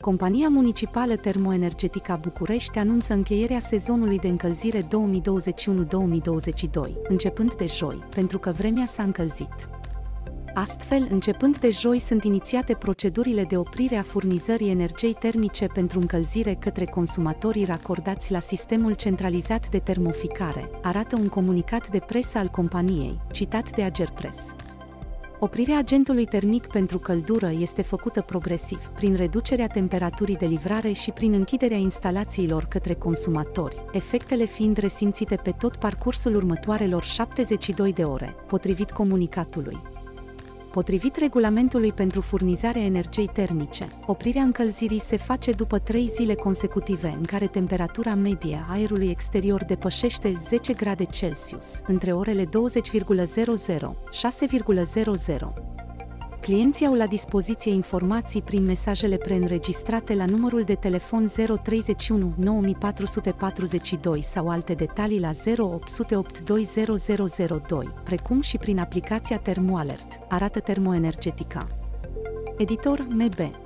Compania Municipală Termoenergetică București anunță încheierea sezonului de încălzire 2021-2022, începând de joi, pentru că vremea s-a încălzit. Astfel, începând de joi sunt inițiate procedurile de oprire a furnizării energiei termice pentru încălzire către consumatorii racordați la sistemul centralizat de termoficare, arată un comunicat de presă al companiei, citat de Agerpres. Oprirea agentului termic pentru căldură este făcută progresiv, prin reducerea temperaturii de livrare și prin închiderea instalațiilor către consumatori, efectele fiind resimțite pe tot parcursul următoarelor 72 de ore, potrivit comunicatului. Potrivit regulamentului pentru furnizarea energiei termice, oprirea încălzirii se face după trei zile consecutive în care temperatura medie a aerului exterior depășește 10 grade Celsius, între orele 20,00 6,00 Clienții au la dispoziție informații prin mesajele preînregistrate la numărul de telefon 031 9442 sau alte detalii la 0808200002, precum și prin aplicația TermoAlert, arată termoenergetica. Editor MB